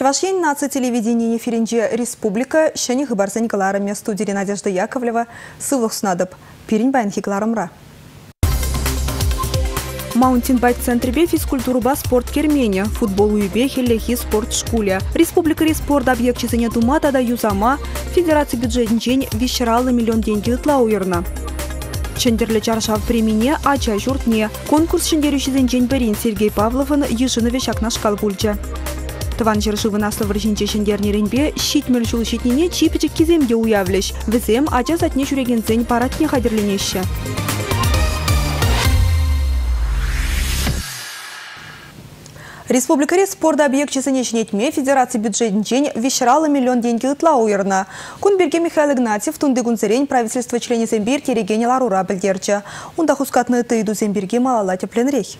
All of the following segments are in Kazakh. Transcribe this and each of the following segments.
Чавашен наци телевидение эфиринче республика шәне хыбарса Николарами студии Надежда Яковлева сывлық сынадып. Пирин бән хикларымра. Маунтинбайк центрбе физкультуруба спорт кермене, футбол уйбе хеллехи спорт шкуле. Республика спорт объектчизіне дума тада юзама, федерация бюджетінчен вещералы миллион деньги ытла уйырна. Чендерлі чаршав премине ача журтне. Конкурс шендерушізен жен берин Сергей Павловын ешінове шакна шкал гульча. Тыван жыршывы наслы варжинче шендернеренбе щитмел жул щитнине чипичек киземге уявлеш. Візем ача затне жүрегензен паратне хадерленеші. Республикаре спорт объектчесіне жинетме Федерация бюджетінчен вещералы миллион деньги ытла уйырна. Кунберге Михаил Игнатьев тунды гунцерень правительство члене Зембир терегене ларура білдерчі. Унда хускатны тыйду Зембирге малала тепленрех.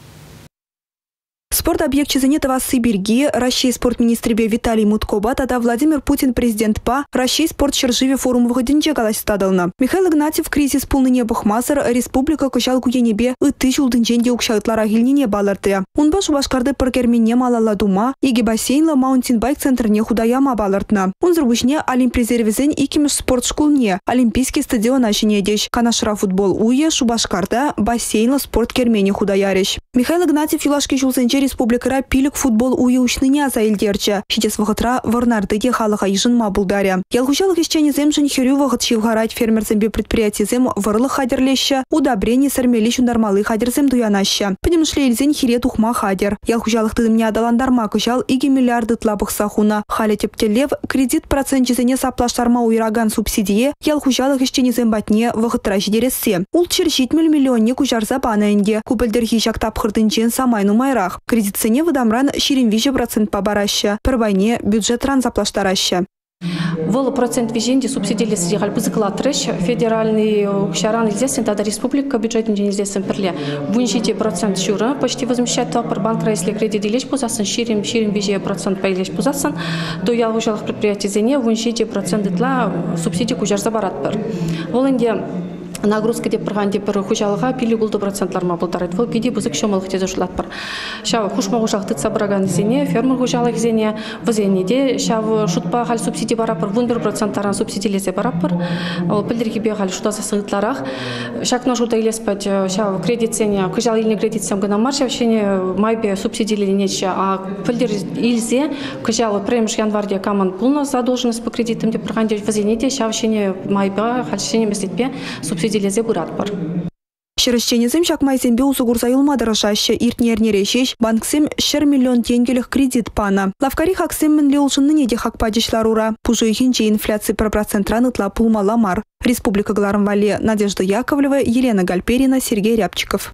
Спорт объект Чизанетова Сибирги, Россия спорт министребе Виталий Муткоба, тада Владимир Путин президент ПА, Россия спорт Черживе форум выходинче галась стадална. Михаил Игнатьев кризис полныне бахмасыр, республика кушал куенебе, ыты жулдынченде укшайтлара гильнине балырты. Унба шубашкарды пыркерменне малала дума, иге бассейнла маунтинбайк центрне худаяма балыртна. Унзырбушне олимпрезервизен икимеш спорт шкулне, олимпийский стадион ашинедеш, канашра футбол уе, шубашкарда бассейнла спорт кермене худаяреш. Михаил Игнатьев юлашки жулсенче республикара пилік футбол уйыушныне аза илдерчі. Шидес вғытра варнарды де халыға ежынма бұлдаря. Ялгушалық ешчені земшін херю вғыт шивғарать фермерзембе предприятизем варлы хадерлеші, удобрение сармелі шундармалы хадерзем дуянаща. Педемшле илзен хире тухма хадер. Ялгушалық тыдымне адаландарма кышал иге миллиарды тлабық сахуна. Халя тептелев кредит процентчизене саплаштарма уйраган субсидие ялгушалық ешчені зембатне вғытра жидерессе. Ул чершитмел миллионне кужарза банайынге. Купелдерхи жактап хырдынчен самайну майрах. Кредитсене выдамран виже процент побараща. Первайне бюджетран заплаштараща. Вол процент виженде субсидили сидел бызыклатрыш федеральный шаран известен тогда республика бюджетный день известен перле. Вуншите процент шура почти возмещает топор банк если кредит делишь пузасан ширим ширим виже процент поилиш пузасан то я ужалых предприятий зене вуншите процент дитла субсидий кужар забарат пер. Волынде нагрузка деп тұрған деп бір хужалыға пили булды процентларма булдарайды вол пиди бузык шомылық тезе жулат бар. Шав хушма хужалык тытса браган зене фермер хужалык зене вызене шав шутпа хал субсидий барапыр вун бір проценттаран субсидийлесе барапыр ол пилдерге бе хал шутаса сыгытларах шакно жута илеспать шав кредит сене кыжал илне кредит сем гына марша вообще майбе субсидийлинече а пилдер илзе кыжал премш январде каман полна задолженность по кредитам деп тұрған деп вызене де шав шене майба хал шене меслетпе субсидий определезе бурат бар. Шерещенезем шакмайзембе усугурса юлмадырышаще иртнернере шеш банксем шер миллион тенгелих кредит пана. Лавкари хаксем мен леулшынны неде хакпадишларура. Пужуихинче инфляции про процентран ытла пулмала мар. Республика Гларамвале Надежда Яковлева, Елена Гальперина, Сергей Рябчиков.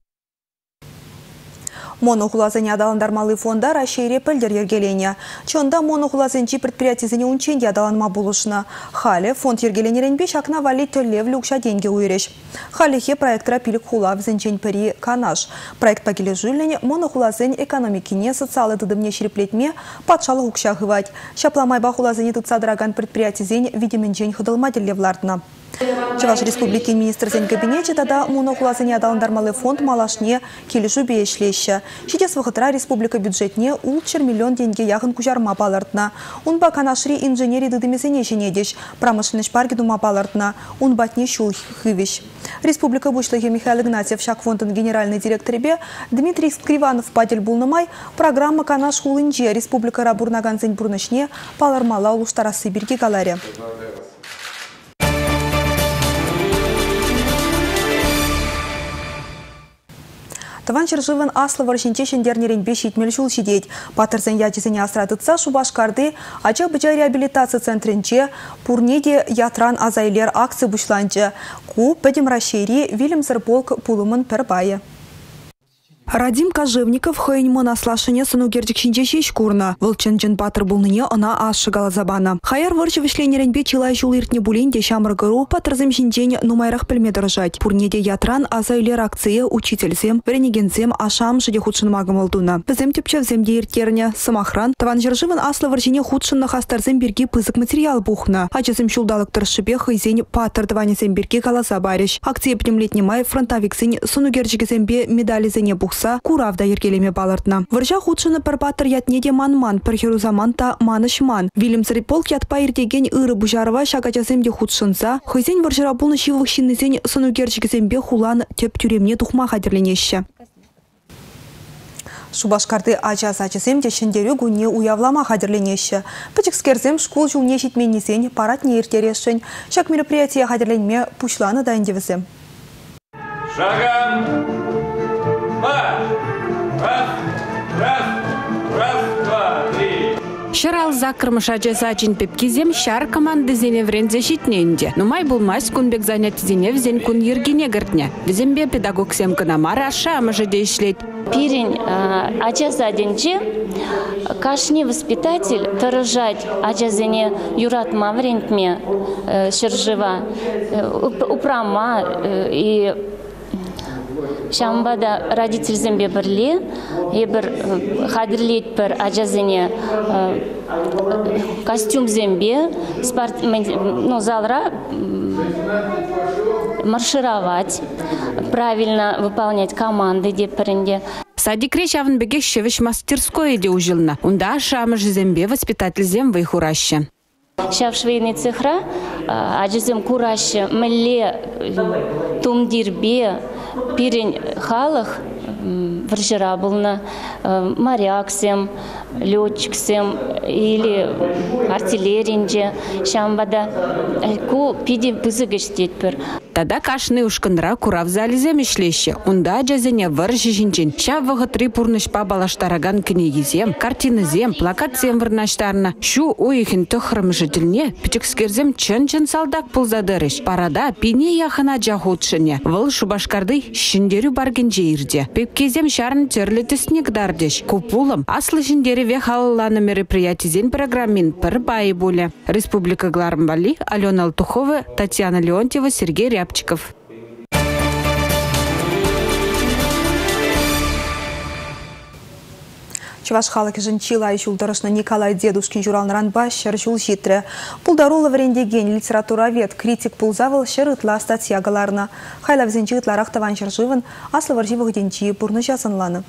Монохулазыне адаландармалы фонда Рашире пілдер ергелене. Чонда монохулазынчи предприятизіне унченде адаланма булышына. Халі фонд ергеленеренбе шакна вали төллев люкша деньги уйреш. Халихе проектра пилік хула взынчен піри канаш. Проект пакеле жүліне монохулазын экономикине социалы дыдымне шереплетме патшалы хукша хывать. Шапламай бахулазыне тыцадраган предприятизен видеменчен хыдылмадерлевлардына. Чаваш республики министрзен кабинете тада монохулазыне адаландармалы фонд малашне келішу бейшлеші. Шидес вғытра республика бюджетне улчер миллион деньги яғын кужарма балардына. Унба канашри инженери дыдымесене женедеш, промышленность парки дума балардына. Унбатне шул. Республика бушлығы Михаил Игнатьев шак фондын генеральный директорбе Дмитрий Скриванов падел булнымай программа канаш хулынче республика рабурнаган бурнышне палармала улуштарасы бирге галаре. Таван чыржывын аслы варшинче шендернерен беш итмел жул шидет. Патырзен ячызыне асыратытса шубашкарды ача быча реабилитация центринче пурнеде ятран азайлер акция бушланчы. Ку пәдем рашери Вильямсер полк пулымын пір байы. Радим Кожевников хойньмон аслашыне сыну гердикшинче шеш курна. Вылчынчын патыр булныне она ашы галазабана. Хаяр вырчы вишленеренбе чилай жул иртне булинде шамрыгыру патырзым шинчен нумайрах пілме дыржать. Пурнеде ятран азайлер акция учительзем, веренегензем ашам жиде худшынмагым олдуна. Бізем тепчевземде иртерне, самохран, таван жыржывын аслы варжине худшынны хастарзем бирги пызык материал бухна. Ачызым шулдалык тыршыбе хыйзен патыр даванезем бирги галаза бариш. Акция пнемлетне май фронтовиксен сыну гердикезембе медализене бух тухса куравда ергелеме балыртна. Выржа худшыны пір батыр ятне де ман-ман, пір херузаман та маныш-ман. Вильямсыры полк ятпа ирдеген ыры бужарова шагачасемде худшынса, хызен выржыра бұлны шивық шиннезен сынугерчігізембе хулан теп тюремне тухма хадерленеші. Шубашкарды ача сачысем де шындері гүнне уявлама хадерленеші. Пычықскерзем школ жылне шитменнесен паратне ертерешін. Шак мероприятия хадерленме пушланы дайындевізем. Шагом! Марш! Шырал закрымыша жасачин пепкизем шар команды зене врензе шитненде. Нумай булмас кунбек занять зене взен кун ергене гыртне. Візембе педагог сем кынамара шамыжы ишлет. Пирень э, ачаса денче кашни воспитатель торожать ачазене юрат маврентме шержива э, уп- упрама и Шамбада родитель зембе бірле, ебір э, хадірлет бір ажазыне э, костюм зембе, спорт, ну, залра маршировать, правильно выполнять команды деп бірінде. Садикре шавынбеге шевиш мастерской де ужилна. Унда шамыжы зембе воспитатель зем вайхураща. Шав швейный цехра, а, ажызым курашы мілле э, тумдирбе пирень вржыра бұлны э, моряксем, летчиксем или артиллеринже шамбада э, ку пиди бызыгыш детпір. Тада кашны ушкынра курав зализем ишлеще. Унда жазене выр жижинчен. Ша вғытри пурнышпа балаштараган книгизем, картинызем, плакатсем вырнаштарна. Шу уйхин тұхрым жителне, пичікскерзем чын-чын салдак пулзадырыш. Парада пине яхына жахутшыне. Выл шубашкарды шиндерю барген жейірде. Пепкезем шарын терлі тіснек дардеш. Купулым аслы шиндері ве халыланы мероприятизен программин пір байы боле. Республика Глармбали, Алена Алтухова, Татьяна Леонтьева, Сергей Рябчиков. Чуваш халық жынчила жулдарышны Николай Дедушкин журалныран башшыр жул житрі. Пулдарулы врендеген литературавед критик пулзавыл шырытла статьягаларына. Хайлавзен жиытларақ таван жыржывын аслы варживық денчи бұрны.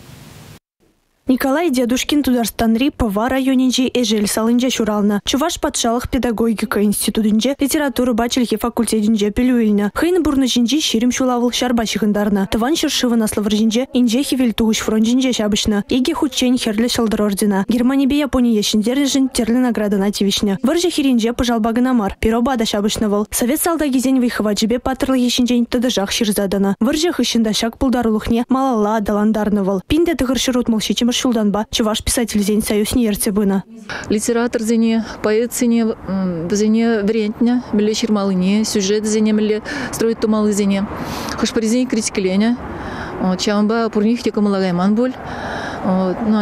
Николай Дедушкин Тударстанри Пава районинже эжел салынже шурална. Чуваш патшалық педагогика институтынже литература бачылхи факультетинже пилюильна. Хейн бурны жинже ширим шулавыл шарба шығындарна. Тыван шыршывын аслывыр жинже инже хивел туғыш фронтинже шабышна. Иге хуччен херлі шалдыр ордена. Германия бе Япония ешіндер жин терлі наградына тивишне. Вырже хиринже пыжалбагына мар. Перо бада шабышна. Совет салда гизен вихываджибе патрлы ешінжен тыдыжақ ширзадана. Вырже хыщында шак пулдарулухне малала даландарны выл. Пинде тыгыр шырут молчичимыр шулданба. Чуваш писатель зен союз нерце бына. литератор зене поэт зене зене вариантне міле шермалыне сюжет зене міле строит тумалы зене хышпаризене критиклене чамба пурних тека малагайман боль Вот, ну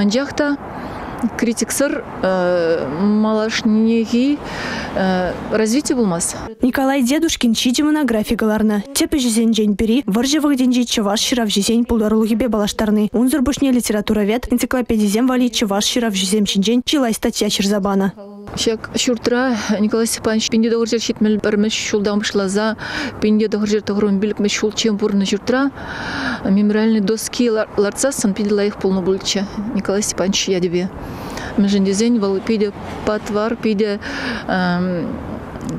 анжақта критик сыр э, малашнеги э, развитие болмас Николай Дедушкин чиди монографигаларны. Тепе жезен жен бери, варжевых денжи чаваш ширав жезен пулдарулыгебе балаштарны. Унзыр бушне литературавед, энциклопедизем вали чаваш ширав жезем чилай статья чирзабана. Шак шуртра Николай Степанович пинде догыржер шитмел бірміш шулдан башлаза, пинде догыржер тогрун билікмеш шул чем бурны шуртра, мемориальные доски лар- ларцасын пинде лайық полну бульча. Николай Степанович ядебе. Межендезень вал пиде патвар, пиде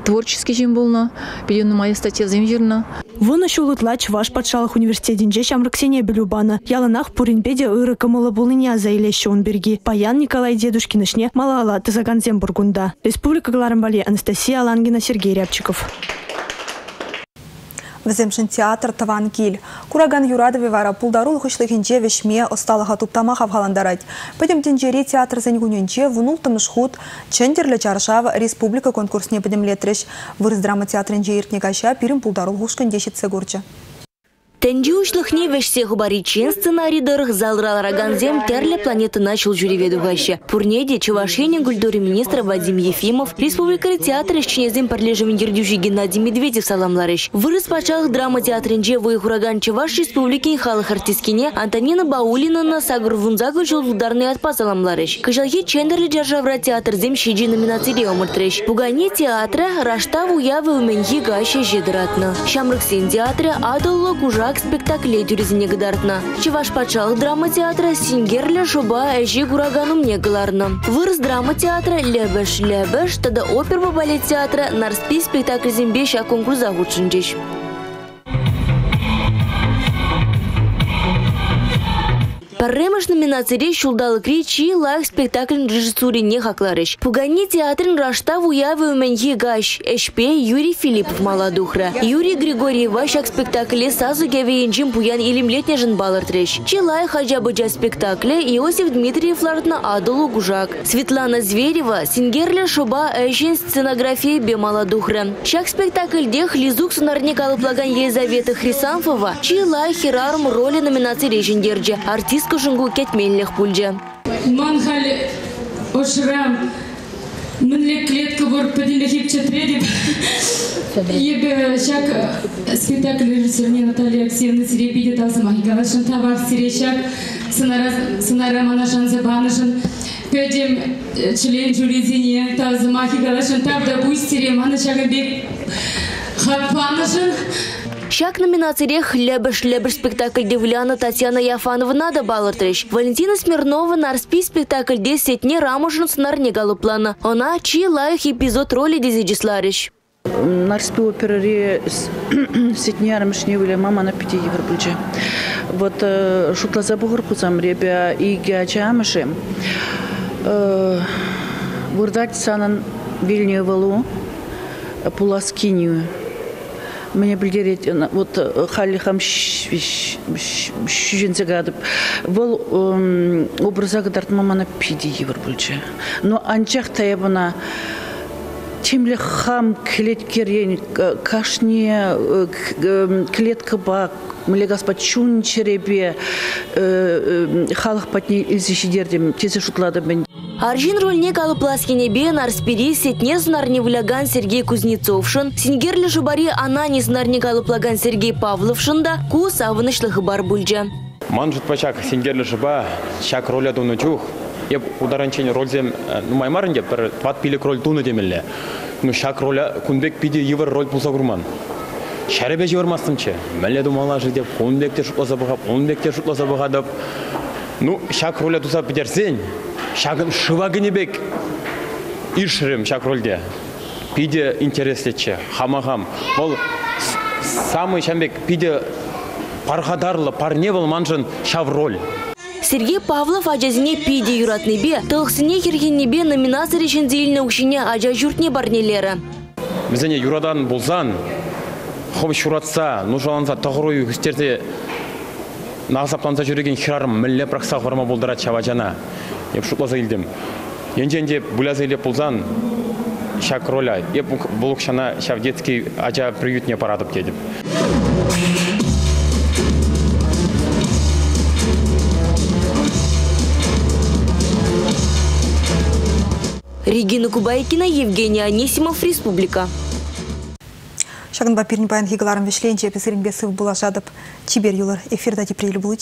творческий жем болна, пиде ну моя статья земжирна. Вуны шулытла чаваш патшалық университетинже шамрыксене білубаны. Ялынах пуринбеде ыры кымылы булыня заилеще он берги. Паян Николай Дедушкинышне малала тызаганзем бургунда. Республика Гларамбали Анастасия Алангина, Сергей Рябчиков. Віземшін театр Таван Кил. Кураган Юрадове вара пулдарул хышлыхинче вешме осталыға туптама хавхаландарать. Пөдем тенжере театр зенгуненче вунул тымыш чендерлі чаршав республика конкурсне пөдемлетреш. Вырыз драма театрынче иртне каща пирим пулдарул хушкын дешетсе гурчы. Тенди ушлыхне вешсе хубаричен сценарий дырых залрал раганзем терле планеты начал жюриведу гаще. Пурнеде Чувашене гульдури министра Вадим Ефимов, республика театр ченезем парлежем интердюжи Геннадий Медведев саламларыш. Вырыс пачалық драма театрынже вой хураган Чуваш республики халық артисткине Антонина Баулина на сагр вунзагы жол ударный отпа саламларыш. Кыжалхи чендерли державра театр зем шиджи номинации омыртрыш. Пугане театра рашта уявы уменхи гаще жедратны. Шамрыксен театры адыллы кужа шаг спектакле тюрезіне гыдартна. Чеваш пачалық драма театры сингерлі жоба әжі гураганым негыларны. Вырыс драма театры ләбіш ләбіш, тада опер балет театры нарспи спектакль зембеша конкурса учынчеш. Парремыш номинацире шулдалы кричи лайх спектакль режиссуре не хакларыш. Пугани театрын рашта уявы уменьи гаш. Эшпе Юрий Филиппов маладухра. Юрий Григорьев вашак спектакле сазу гевеенджим пуян илимлетне жын балыртреш. Чилай хаджа быджа спектакле Иосиф Дмитриев лартна адылу гужак. Светлана Зверева сингерле шуба эшин сценографии бе маладухра. Шак спектакль дех лизук сунарник алыплаган Елизавета Хрисанфова. Чилай херарм роли номинации режиндерджи. Артист кушунгу кетмеллех пульже. Манхал ошрам мінле клетка бор подиле хипче тредип. Ебе шак спектакль режиссерне Наталья Алексеевна Серебиде тазы махигалашын тавар сирешак сынара манашан забанышын пөдем член жюризине тазы махигалашын тавда буйстере манашага бек хапанышын Шак номинацирех лебеш лебеш спектакль девляна Татьяна Яфановна да балыртреш. Валентина Смирнова нарспи спектакль де сетне рамушын сынарне галыплана. Она чи лайх эпизод роли дезиджислариш. Нарспи операри сетне арамышне выле мама на пяти евро плече. Вот э, шутла забугар пусам ребя и гячамыши. Вырдать санан вильню валу пуласкинию. Мне білдерет, вот хали хам шүженсе гадып. Бұл образа гадарт мамана пиди евр бүлче. Но анчақ таябына темле хам клет керен кашне клетка бак млегаспа чун черебе халық патне илзешидердем тесе шутлады мен Аржин рольне калыпласкине бе нарспири сетне выляган Сергей Кузнецовшин, сингерлі жубари анани знарне калыплаган Сергей Павловшин да ку савынышлығы бар бульджа. Ман жутпачак сингерлі жуба шак роля дуну чух. Еп ударанчен рользем ну маймарын деп бір тват пилік роль туны демелле. Ну шак роля кунбек пиде евр роль пулса курман. Шәребе жевырмастымчы. Мәле думалажы деп, кунбекте шутласа бұға, кунбекте шутласа бұға деп. Ну, шак роля туса пидерсен, шагын шывагынебек иршірім шак рөлде пиде интереслече хамахам ол самый шамбек пиде пархадарлы парне был манжын шав роль Сергей Павлов ажазине пиде юратны бе, тылықсыне хергенне бе номинация решен зейліне ұшыне ажа жүртне барнелері. Бізіне юрадан болзан, хом шуратса, нужаланса тұғырой үстерде нағсапланса жүреген хирарым мүлле прақсақ барма болдыра чаважана. Еп шутласа келдім. Енженде бұлаза елеп болзан, шак роля. Еп бұлық шана шав детский ажа приютне парадып дедім. Регина Кубайкина, Евгений Анисимов, Республика. Шагын бапирни баян хигаларым вешленче песірінбе сыв була жадып, чибер юлар эфирда депрелі бұл